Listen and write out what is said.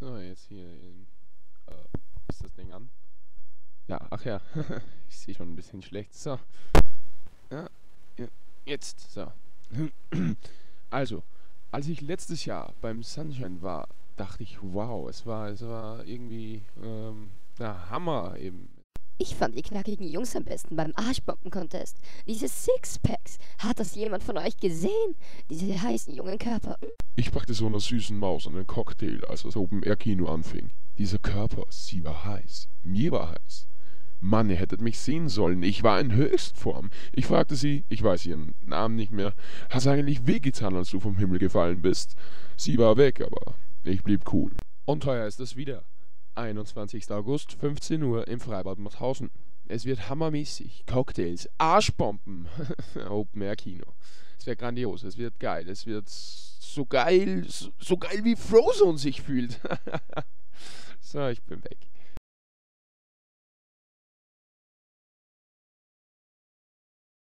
So, jetzt hier in, äh, ist das Ding an? Ja, ach ja, ich sehe schon ein bisschen schlecht. So. Ja, jetzt, so. Also, als ich letztes Jahr beim Sunshine war, dachte ich, wow, es war, es war irgendwie, ähm, der Hammer eben. Ich fand die knackigen Jungs am besten beim Arschbomben-Contest. Diese Sixpacks. Hat das jemand von euch gesehen? Diese heißen jungen Körper. Ich brachte so einer süßen Maus einen Cocktail, als das Open-Air-Kino anfing. Dieser Körper, sie war heiß. Mir war heiß. Mann, ihr hättet mich sehen sollen. Ich war in Höchstform. Ich fragte sie, ich weiß ihren Namen nicht mehr, hast eigentlich wehgetan, als du vom Himmel gefallen bist? Sie war weg, aber ich blieb cool. Und heuer ist es wieder. 21. August, 15 Uhr im Freibad Mauthausen. Es wird hammermäßig. Cocktails, Arschbomben. Open Air Kino. Es wird grandios, es wird geil, es wird so geil, so, so geil wie Frozone sich fühlt. so, ich bin weg.